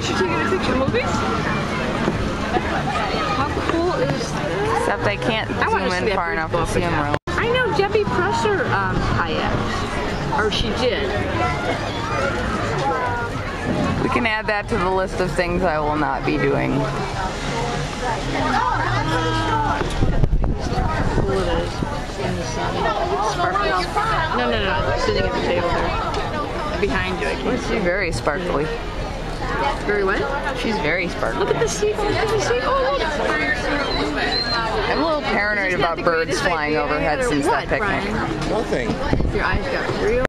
what you taking a picture? Movies? How cool is this? Except I can't I zoom in far enough to see them real. I know Debbie Presser um, kayaks. Or she did. We can add that to the list of things I will not be doing. cool it is in the sun. Sparkling. No, no, no. Sitting at the table there. Behind you. I can't She's very sparkly. Very what? She's very sparkly. Look at the seagulls. Look at the seagulls. I'm a little paranoid about birds flying overhead since that picnic. Nothing. Your eyes got real.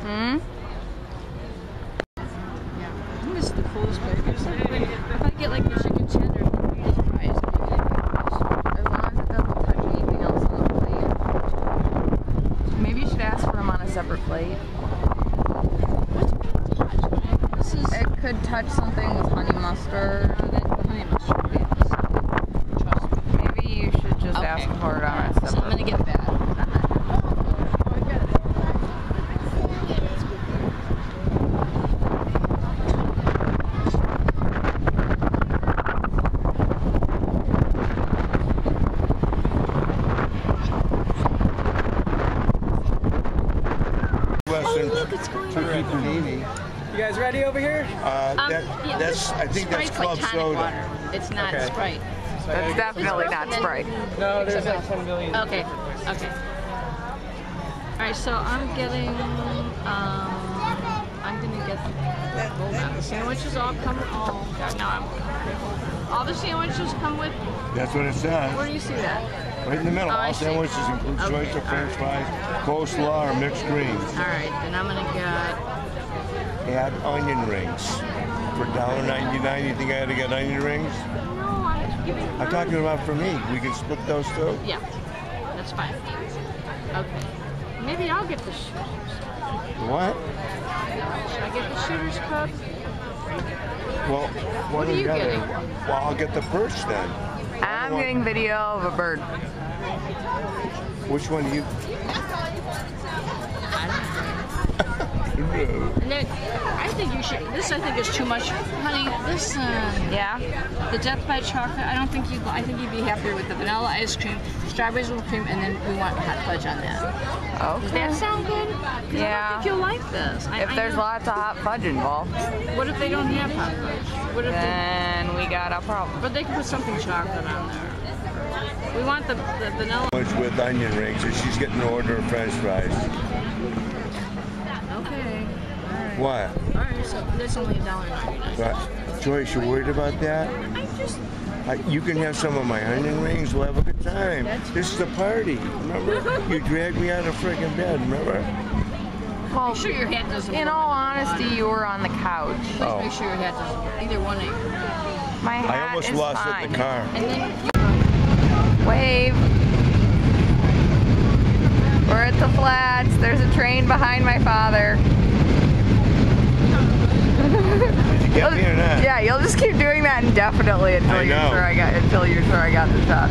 Hmm? I miss the coolest burgers. If I get like the chicken cheddar, it's fries. As long as it doesn't touch anything else on the plate. Maybe you should ask for them on a separate plate. What's being touched? This is It could touch something with honey mustard. uh, that the honey mustard. Yes. Trust me. Maybe you should just Okay. ask for it on a So I'm separate gonna get that. Less than Look, it's going two panini. You guys ready over here? Uh, Um, that, yeah, that's, I think that's club like tonic soda. water. It's not Okay. Sprite. That's definitely not Sprite. No, there's like 10 million. Okay, okay. All right, so I'm getting, um, I'm gonna get, hold on, the sandwiches all come, oh, God, no, I'm, all the sandwiches come with, That's what it says. where do you see that? Right in the middle. Oh, All see. sandwiches include Okay, choice of french alright. fries, coleslaw, or mixed greens. All right, then I'm gonna get, Add onion rings. For $1.99, you think I had to get onion rings? no, I'm giving. I'm talking about for me. We can split those two. Yeah, that's fine. Okay, maybe I'll get the shooters. What? Should I get the shooters cup? Well, What one are you getting? Well, I'll get the birch then. I'm getting video of a bird. Which one do you? No. And then I think you should. This I think is too much, honey. This uh, Yeah? the Death by Chocolate. I don't think you. I think you'd be happier with the vanilla ice cream, strawberries with cream, and then we want hot fudge on that. Does Okay. that sound good? Yeah. I don't think you'll like this. I, If I there's know- lots of hot fudge involved, What if they don't have hot fudge? What if they? then we got a problem. But they can put something chocolate on there. We want the, the vanilla. Sandwich with onion rings, and she's getting an order of french fries. Okay. What? All right. So that's only a dollar ninety-nine. But, Joyce, you worried about that? I just. Uh, you can have some of my onion rings. We'll have a good time. This is a party. Remember? You dragged me out of freaking bed. Remember? Well, Make sure your hat doesn't. in all honesty, you were on the couch. Please Oh. make sure your hat doesn't. work. Either one of you. My hat I almost is lost it fine. in the car. And then Wave. We're at the flats. There's a train behind my father. Did you get me or not? Yeah, you'll just keep doing that indefinitely until I you're know. sure I got until you're sure I got the shot.